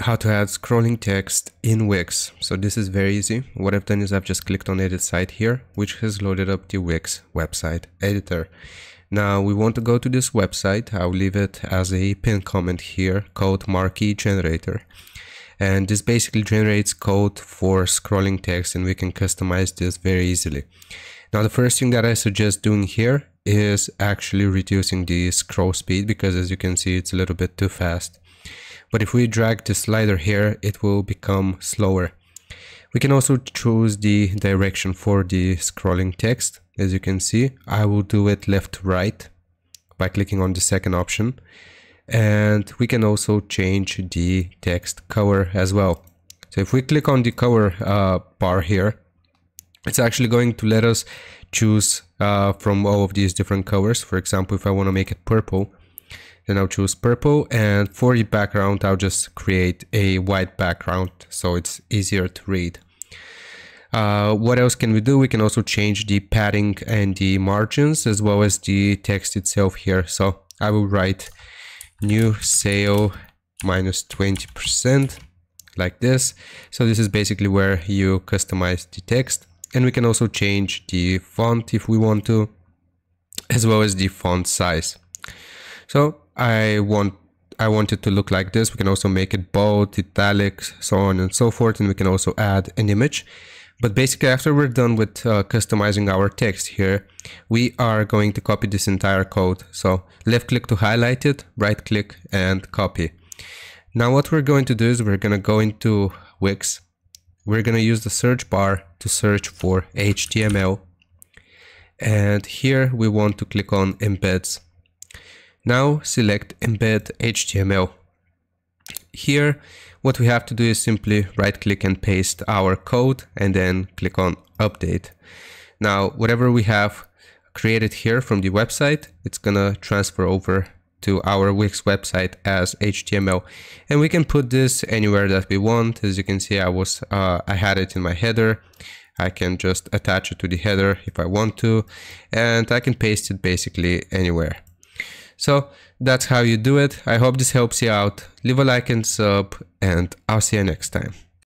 how to add scrolling text in Wix. So this is very easy. What I've done is I've just clicked on edit site here, which has loaded up the Wix website editor. Now we want to go to this website. I'll leave it as a pin comment here called marquee generator. And this basically generates code for scrolling text and we can customize this very easily. Now the first thing that I suggest doing here is actually reducing the scroll speed because as you can see it's a little bit too fast. But if we drag the slider here, it will become slower. We can also choose the direction for the scrolling text. As you can see, I will do it left to right by clicking on the second option. And we can also change the text color as well. So if we click on the color uh, bar here, it's actually going to let us choose uh, from all of these different colors. For example, if I want to make it purple, then I'll choose purple and for the background, I'll just create a white background so it's easier to read. Uh, what else can we do? We can also change the padding and the margins as well as the text itself here. So I will write new sale minus 20% like this. So this is basically where you customize the text and we can also change the font if we want to as well as the font size. So I want I want it to look like this. We can also make it bold, italic, so on and so forth. And we can also add an image. But basically, after we're done with uh, customizing our text here, we are going to copy this entire code. So left click to highlight it, right click and copy. Now what we're going to do is we're going to go into Wix. We're going to use the search bar to search for HTML. And here we want to click on embeds. Now select embed HTML. Here, what we have to do is simply right click and paste our code and then click on update. Now, whatever we have created here from the website, it's gonna transfer over to our Wix website as HTML and we can put this anywhere that we want. As you can see I was uh, I had it in my header. I can just attach it to the header if I want to. And I can paste it basically anywhere so that's how you do it. I hope this helps you out. Leave a like and sub and I'll see you next time.